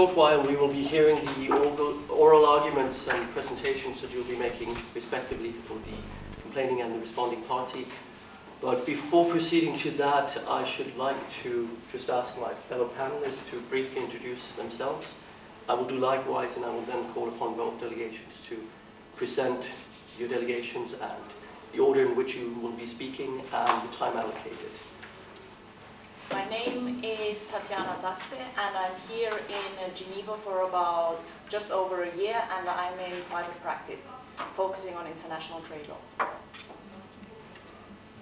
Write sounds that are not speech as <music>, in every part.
short while, we will be hearing the oral, oral arguments and presentations that you'll be making, respectively, for the complaining and the responding party. But before proceeding to that, I should like to just ask my fellow panelists to briefly introduce themselves. I will do likewise, and I will then call upon both delegations to present your delegations and the order in which you will be speaking and the time allocated. My name is Tatiana Satze, and I'm here in Geneva for about just over a year, and I'm in private practice, focusing on international trade law.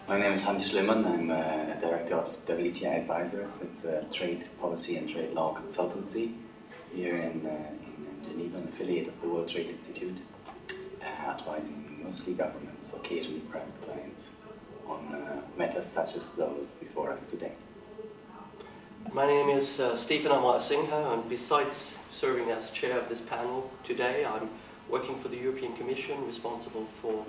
My name is Hans Schloemann. I'm a uh, director of WTI Advisors. It's a trade policy and trade law consultancy here in, uh, in Geneva, an affiliate of the World Trade Institute, uh, advising mostly governments, occasionally private clients, on uh, matters such as those before us today. My name is uh, Stephen Amarasinghe, and besides serving as chair of this panel today, I'm working for the European Commission, responsible for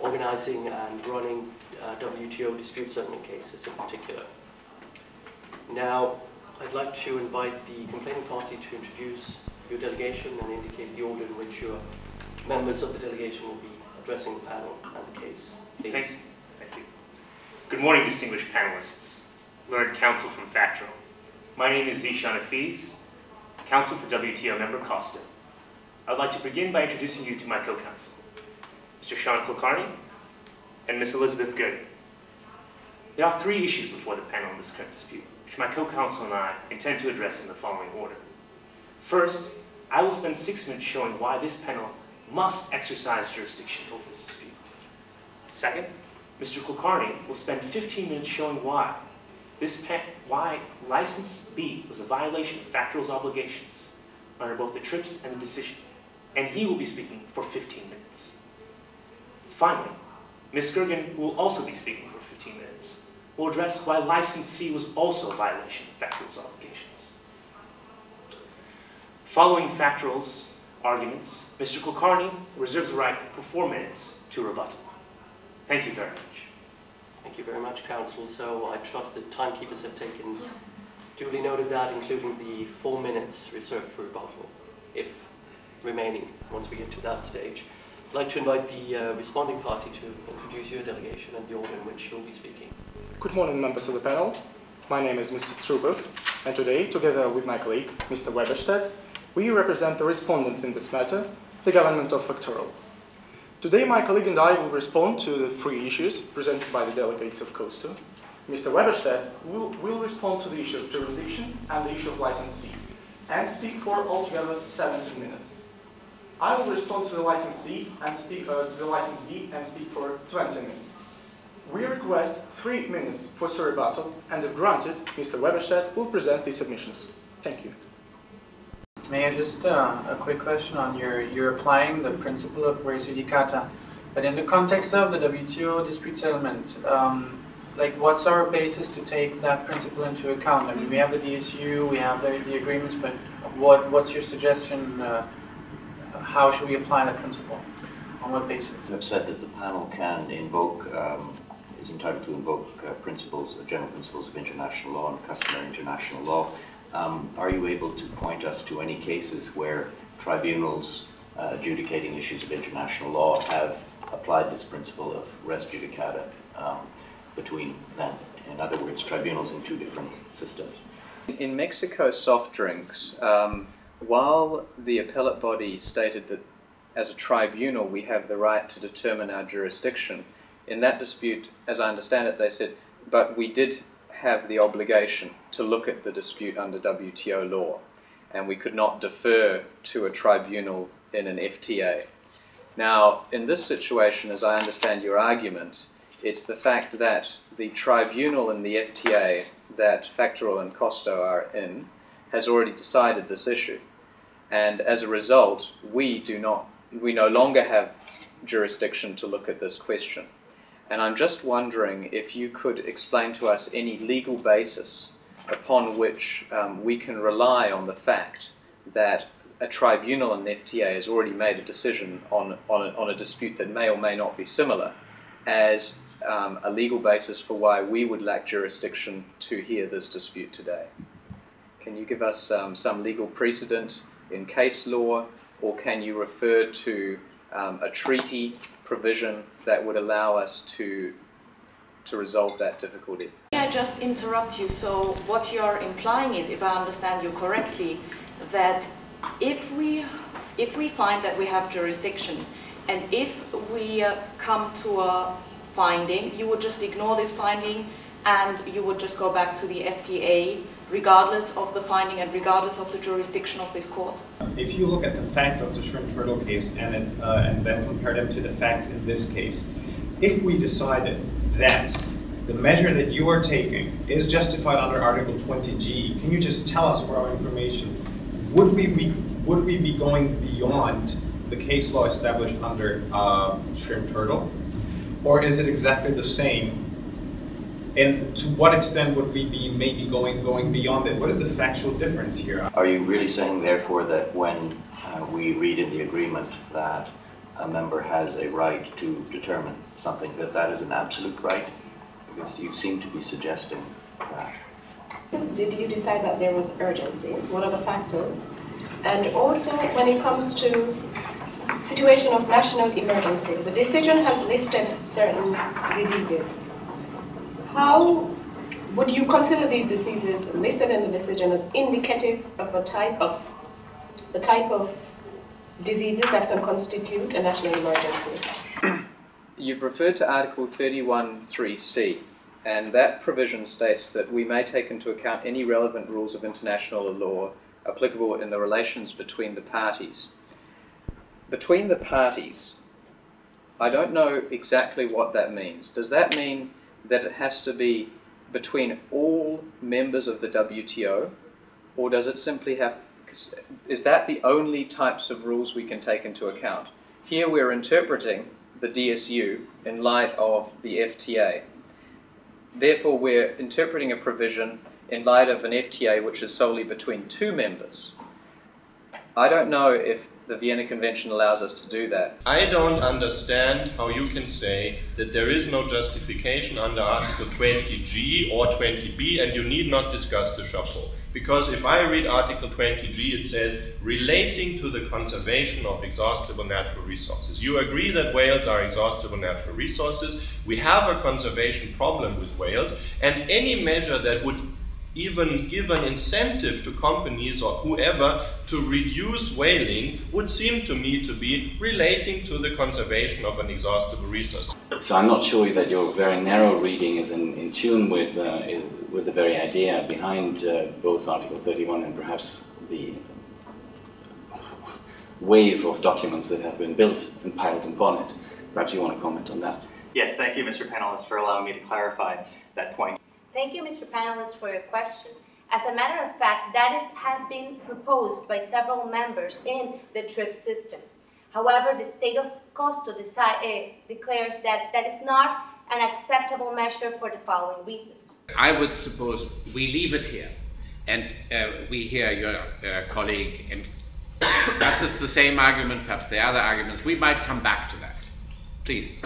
organizing and running uh, WTO dispute settlement cases in particular. Now, I'd like to invite the complaining party to introduce your delegation and indicate the order in which your members of the delegation will be addressing the panel and the case. Please. Thank you. Thank you. Good morning, distinguished panelists learned counsel from Factro. My name is Zishan Afiz, counsel for WTO member Costa. I'd like to begin by introducing you to my co-counsel, Mr. Sean Kulkarni and Ms. Elizabeth Good. There are three issues before the panel in this current dispute, which my co-counsel and I intend to address in the following order. First, I will spend six minutes showing why this panel must exercise jurisdiction over this dispute. Second, Mr. Kulkarni will spend 15 minutes showing why this why license B was a violation of Factro's obligations under both the TRIPS and the decision, and he will be speaking for 15 minutes. Finally, Ms. Gergen will also be speaking for 15 minutes. Will address why license C was also a violation of Factro's obligations. Following Factro's arguments, Mr. Kulkarni reserves the right for four minutes to rebuttal. Thank you very much. Thank you very much, Counsel. So I trust that timekeepers have taken duly note of that, including the four minutes reserved for rebuttal, if remaining, once we get to that stage. I'd like to invite the uh, responding party to introduce your delegation and the order in which you'll be speaking. Good morning, members of the panel. My name is Mr. Strubov, and today, together with my colleague, Mr. Weberstedt, we represent the respondent in this matter, the government of Factorial. Today, my colleague and I will respond to the three issues presented by the delegates of COSTO. Mr. Weberstedt will, will respond to the issue of jurisdiction and the issue of license C, and speak for altogether 17 minutes. I will respond to the license C and speak uh, to the license B and speak for 20 minutes. We request three minutes for rebuttal, and if granted, Mr. Weberstedt will present these submissions. Thank you. May I just, uh, a quick question on your, you're applying the principle of res judicata, but in the context of the WTO dispute settlement, um, like what's our basis to take that principle into account? I mean, we have the DSU, we have the, the agreements, but what, what's your suggestion? Uh, how should we apply that principle? On what basis? You have said that the panel can invoke, um, is entitled to invoke uh, principles, general principles of international law and customary international law. Um, are you able to point us to any cases where tribunals uh, adjudicating issues of international law have applied this principle of res judicata um, between them? In other words, tribunals in two different systems. In Mexico soft drinks, um, while the appellate body stated that as a tribunal we have the right to determine our jurisdiction, in that dispute, as I understand it, they said, but we did have the obligation to look at the dispute under WTO law, and we could not defer to a tribunal in an FTA. Now, in this situation, as I understand your argument, it's the fact that the tribunal in the FTA that Factorial and Costo are in has already decided this issue. And as a result, we do not, we no longer have jurisdiction to look at this question. And I'm just wondering if you could explain to us any legal basis upon which um, we can rely on the fact that a tribunal in the FTA has already made a decision on, on, a, on a dispute that may or may not be similar as um, a legal basis for why we would lack jurisdiction to hear this dispute today. Can you give us um, some legal precedent in case law, or can you refer to um, a treaty provision that would allow us to, to resolve that difficulty? May I just interrupt you? So what you're implying is, if I understand you correctly, that if we, if we find that we have jurisdiction, and if we uh, come to a finding, you would just ignore this finding and you would just go back to the FTA regardless of the finding and regardless of the jurisdiction of this court? If you look at the facts of the shrimp turtle case and, it, uh, and then compare them to the facts in this case, if we decided that the measure that you are taking is justified under Article 20G, can you just tell us for our information, would we be, would we be going beyond the case law established under uh, shrimp turtle? Or is it exactly the same and to what extent would we be maybe going going beyond it? What is the factual difference here? Are you really saying, therefore, that when uh, we read in the agreement that a member has a right to determine something, that that is an absolute right? Because you seem to be suggesting that. Did you decide that there was urgency? What are the factors? And also, when it comes to situation of national emergency, the decision has listed certain diseases how would you consider these diseases listed in the decision as indicative of the type of the type of diseases that can constitute a national emergency? You've referred to Article 31.3c, and that provision states that we may take into account any relevant rules of international law applicable in the relations between the parties. Between the parties, I don't know exactly what that means. Does that mean that it has to be between all members of the WTO, or does it simply have, is that the only types of rules we can take into account? Here we're interpreting the DSU in light of the FTA. Therefore, we're interpreting a provision in light of an FTA which is solely between two members. I don't know if the Vienna Convention allows us to do that. I don't understand how you can say that there is no justification under Article 20G or 20B and you need not discuss the chapeau. Because if I read Article 20G, it says relating to the conservation of exhaustible natural resources. You agree that whales are exhaustible natural resources. We have a conservation problem with whales, and any measure that would even give an incentive to companies or whoever to reduce whaling would seem to me to be relating to the conservation of an exhaustible resource. So I'm not sure that your very narrow reading is in, in tune with, uh, with the very idea behind uh, both Article 31 and perhaps the wave of documents that have been built and piled upon it. Perhaps you want to comment on that. Yes, thank you, Mr. Panelist, for allowing me to clarify that point. Thank you, Mr. Panelist, for your question. As a matter of fact, that is, has been proposed by several members in the TRIP system. However, the state of Costa decide, uh, declares that that is not an acceptable measure for the following reasons. I would suppose we leave it here and uh, we hear your uh, colleague and <coughs> perhaps it's the same argument, perhaps the other arguments. We might come back to that. Please.